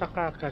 شقاقة